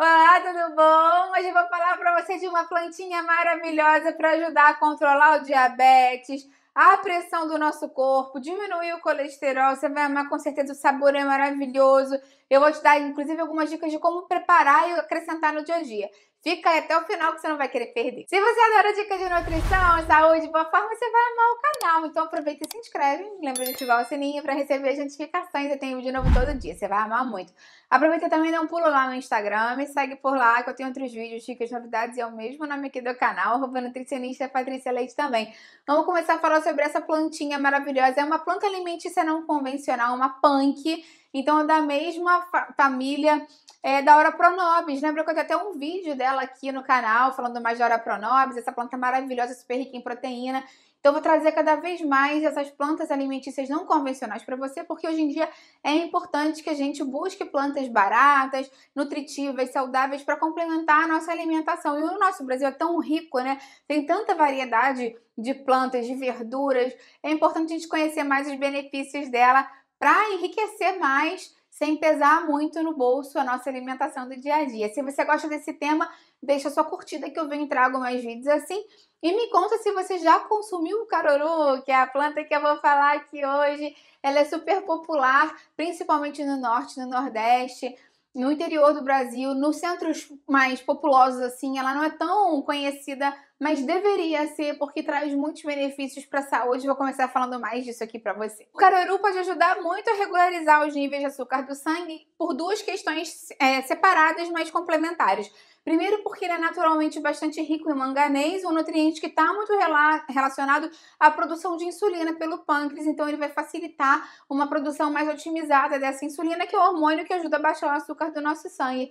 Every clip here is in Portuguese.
Olá, tudo bom? Hoje eu vou falar para você de uma plantinha maravilhosa para ajudar a controlar o diabetes, a pressão do nosso corpo, diminuir o colesterol. Você vai amar com certeza, o sabor é maravilhoso. Eu vou te dar, inclusive, algumas dicas de como preparar e acrescentar no dia a dia. Fica até o final que você não vai querer perder. Se você adora dicas de nutrição, saúde, boa forma, você vai amar o canal. Então aproveita e se inscreve. Lembra de ativar o sininho para receber as notificações. Eu tenho vídeo novo todo dia. Você vai amar muito. Aproveita também e dá um pulo lá no Instagram. Me segue por lá que eu tenho outros vídeos, dicas, novidades. E é o mesmo nome aqui do canal. Arroba nutricionista Patrícia Leite também. Vamos começar a falar sobre essa plantinha maravilhosa. É uma planta alimentícia não convencional, uma punk. Então é da mesma fa família é, da Ora Pronobis. Lembra que eu tenho até um vídeo dela aqui no canal falando mais da Ora Pronobis, essa planta maravilhosa, super rica em proteína. Então, vou trazer cada vez mais essas plantas alimentícias não convencionais para você, porque hoje em dia é importante que a gente busque plantas baratas, nutritivas, saudáveis para complementar a nossa alimentação. E o nosso Brasil é tão rico, né? Tem tanta variedade de plantas, de verduras. É importante a gente conhecer mais os benefícios dela para enriquecer mais sem pesar muito no bolso a nossa alimentação do dia a dia. Se você gosta desse tema, deixa sua curtida que eu venho e trago mais vídeos assim. E me conta se você já consumiu o caruru, que é a planta que eu vou falar aqui hoje. Ela é super popular, principalmente no norte, no nordeste no interior do Brasil, nos centros mais populosos, assim, ela não é tão conhecida, mas deveria ser porque traz muitos benefícios para a saúde. Vou começar falando mais disso aqui para você. O caruru pode ajudar muito a regularizar os níveis de açúcar do sangue por duas questões é, separadas, mas complementares. Primeiro, porque ele é naturalmente bastante rico em manganês, um nutriente que está muito rela relacionado à produção de insulina pelo pâncreas, então ele vai facilitar uma produção mais otimizada dessa insulina, que é o hormônio que ajuda a baixar o açúcar do nosso sangue.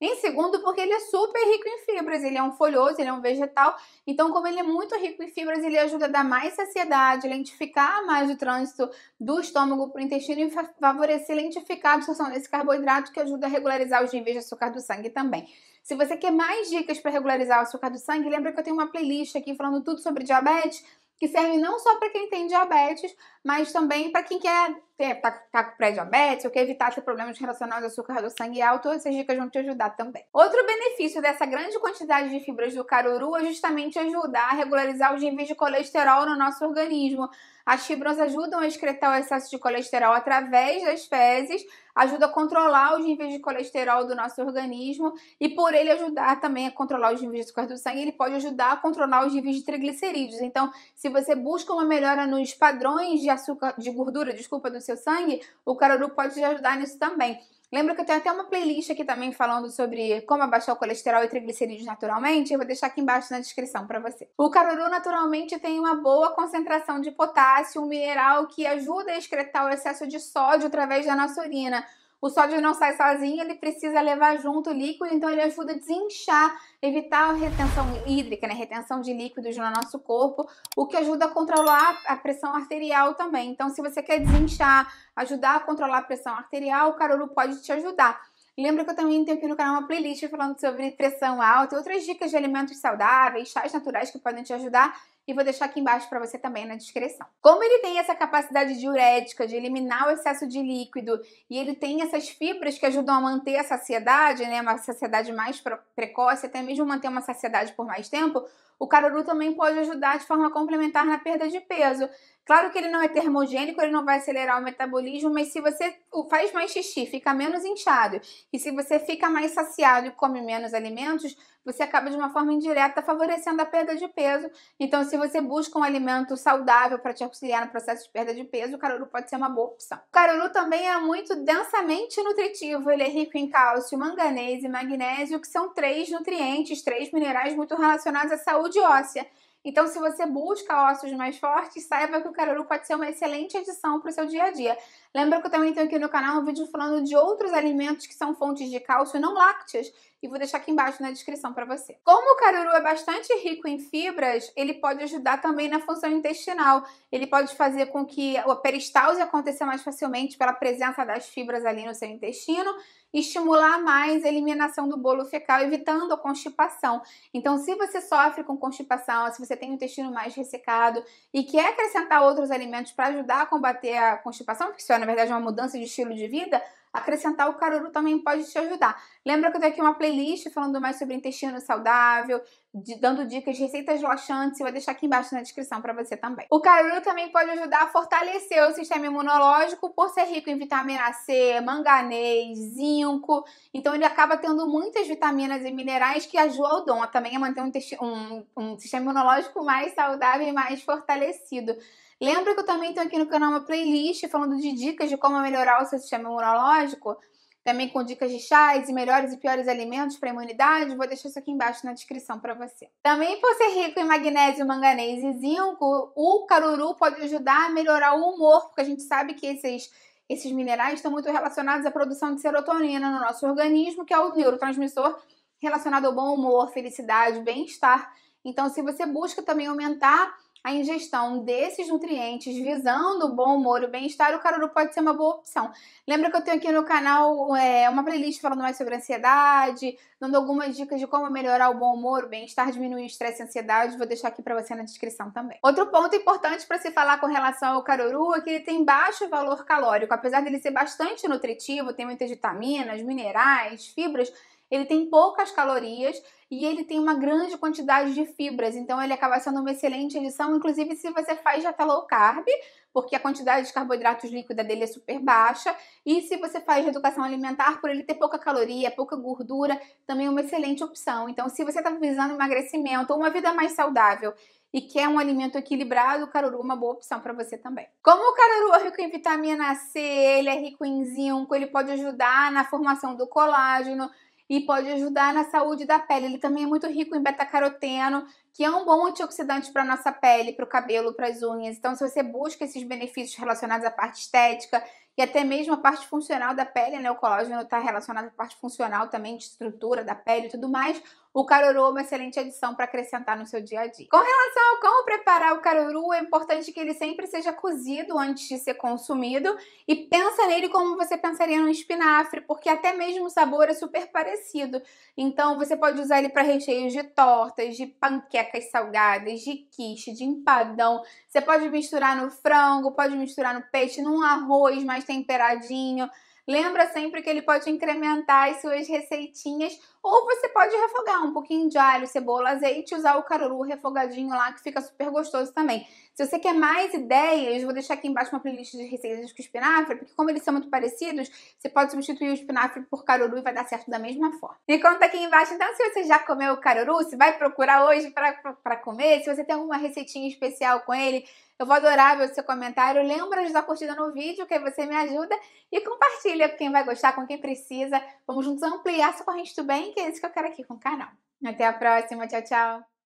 Em segundo, porque ele é super rico em fibras, ele é um folhoso, ele é um vegetal, então como ele é muito rico em fibras, ele ajuda a dar mais saciedade, lentificar mais o trânsito do estômago para o intestino e favorecer, lentificar a absorção desse carboidrato que ajuda a regularizar os níveis de açúcar do sangue também. Se você quer mais dicas para regularizar o açúcar do sangue, lembra que eu tenho uma playlist aqui falando tudo sobre diabetes, que serve não só para quem tem diabetes, mas também para quem quer ter, tá, tá com pré-diabetes ou quer evitar ter problemas relacionados ao açúcar do sangue alto, essas dicas vão te ajudar também. Outro benefício dessa grande quantidade de fibras do caruru é justamente ajudar a regularizar os níveis de colesterol no nosso organismo. As fibras ajudam a excretar o excesso de colesterol através das fezes, ajuda a controlar os níveis de colesterol do nosso organismo e por ele ajudar também a controlar os níveis de açúcar do sangue, ele pode ajudar a controlar os níveis de triglicerídeos. Então, se você busca uma melhora nos padrões de açúcar, de gordura, desculpa, do seu sangue, o caruru pode te ajudar nisso também. Lembra que eu tenho até uma playlist aqui também falando sobre como abaixar o colesterol e triglicerídeos naturalmente? Eu vou deixar aqui embaixo na descrição para você. O caruru naturalmente tem uma boa concentração de potássio, um mineral que ajuda a excretar o excesso de sódio através da nossa urina. O sódio não sai sozinho, ele precisa levar junto o líquido, então ele ajuda a desinchar, evitar a retenção hídrica, né? retenção de líquidos no nosso corpo, o que ajuda a controlar a pressão arterial também. Então, se você quer desinchar, ajudar a controlar a pressão arterial, o caruru pode te ajudar. Lembra que eu também tenho aqui no canal uma playlist falando sobre pressão alta e outras dicas de alimentos saudáveis, chás naturais que podem te ajudar e vou deixar aqui embaixo para você também na descrição. Como ele tem essa capacidade diurética de eliminar o excesso de líquido e ele tem essas fibras que ajudam a manter a saciedade, né, uma saciedade mais precoce, até mesmo manter uma saciedade por mais tempo, o caruru também pode ajudar de forma complementar na perda de peso. Claro que ele não é termogênico, ele não vai acelerar o metabolismo, mas se você faz mais xixi, fica menos inchado, e se você fica mais saciado e come menos alimentos, você acaba de uma forma indireta favorecendo a perda de peso. Então, se você busca um alimento saudável para te auxiliar no processo de perda de peso, o caruru pode ser uma boa opção. O caruru também é muito densamente nutritivo, ele é rico em cálcio, manganês e magnésio, que são três nutrientes, três minerais muito relacionados à saúde óssea. Então, se você busca ossos mais fortes, saiba que o caruru pode ser uma excelente adição para o seu dia a dia. Lembra que eu também tenho aqui no canal um vídeo falando de outros alimentos que são fontes de cálcio não lácteas e vou deixar aqui embaixo na descrição para você. Como o caruru é bastante rico em fibras, ele pode ajudar também na função intestinal. Ele pode fazer com que a peristalse aconteça mais facilmente pela presença das fibras ali no seu intestino estimular mais a eliminação do bolo fecal, evitando a constipação. Então, se você sofre com constipação, se você tem o intestino mais ressecado e quer acrescentar outros alimentos para ajudar a combater a constipação, porque isso é, na verdade, uma mudança de estilo de vida, acrescentar o caruru também pode te ajudar. Lembra que eu tenho aqui uma playlist falando mais sobre intestino saudável, de, dando dicas de receitas relaxantes, eu vou deixar aqui embaixo na descrição para você também. O caruru também pode ajudar a fortalecer o sistema imunológico por ser rico em vitamina C, manganês, zinco. Então ele acaba tendo muitas vitaminas e minerais que ajudam também a manter um, um, um sistema imunológico mais saudável e mais fortalecido. Lembra que eu também tenho aqui no canal uma playlist falando de dicas de como melhorar o seu sistema imunológico, também com dicas de chás e melhores e piores alimentos para imunidade. Vou deixar isso aqui embaixo na descrição para você. Também por ser rico em magnésio, manganês e zinco, o caruru pode ajudar a melhorar o humor, porque a gente sabe que esses esses minerais estão muito relacionados à produção de serotonina no nosso organismo, que é o neurotransmissor relacionado ao bom humor, felicidade, bem-estar. Então, se você busca também aumentar a ingestão desses nutrientes visando o bom humor o bem-estar, o caruru pode ser uma boa opção. Lembra que eu tenho aqui no canal é, uma playlist falando mais sobre ansiedade, dando algumas dicas de como melhorar o bom humor, o bem-estar, diminuir o estresse e ansiedade. Vou deixar aqui para você na descrição também. Outro ponto importante para se falar com relação ao caruru é que ele tem baixo valor calórico. Apesar dele ser bastante nutritivo, tem muitas vitaminas, minerais, fibras, ele tem poucas calorias e ele tem uma grande quantidade de fibras, então ele acaba sendo uma excelente edição, inclusive se você faz dieta low carb, porque a quantidade de carboidratos líquida dele é super baixa, e se você faz educação alimentar, por ele ter pouca caloria, pouca gordura, também é uma excelente opção. Então, se você está visando emagrecimento ou uma vida mais saudável e quer um alimento equilibrado, o caruru é uma boa opção para você também. Como o caruru é rico em vitamina C, ele é rico em zinco, ele pode ajudar na formação do colágeno, e pode ajudar na saúde da pele. Ele também é muito rico em beta-caroteno, que é um bom antioxidante para nossa pele, para o cabelo, para as unhas. Então, se você busca esses benefícios relacionados à parte estética e até mesmo a parte funcional da pele, né? O colágeno está relacionado à parte funcional também, de estrutura da pele e tudo mais. O caruru é uma excelente adição para acrescentar no seu dia a dia. Com relação ao como preparar o caruru, é importante que ele sempre seja cozido antes de ser consumido e pensa nele como você pensaria no espinafre, porque até mesmo o sabor é super parecido. Então você pode usar ele para recheios de tortas, de panquecas salgadas, de quiche, de empadão. Você pode misturar no frango, pode misturar no peixe, num arroz mais temperadinho. Lembra sempre que ele pode incrementar as suas receitinhas ou você pode refogar um pouquinho de alho, cebola, azeite e usar o caruru refogadinho lá que fica super gostoso também. Se você quer mais ideias, vou deixar aqui embaixo uma playlist de receitas com espinafre, porque como eles são muito parecidos, você pode substituir o espinafre por caruru e vai dar certo da mesma forma. Me conta aqui embaixo então se você já comeu o caruru, se vai procurar hoje para comer, se você tem alguma receitinha especial com ele, eu vou adorar ver o seu comentário. Lembra de dar curtida no vídeo, que aí você me ajuda. E compartilha com quem vai gostar, com quem precisa. Vamos juntos ampliar essa corrente do bem, que é isso que eu quero aqui com o canal. Até a próxima. Tchau, tchau.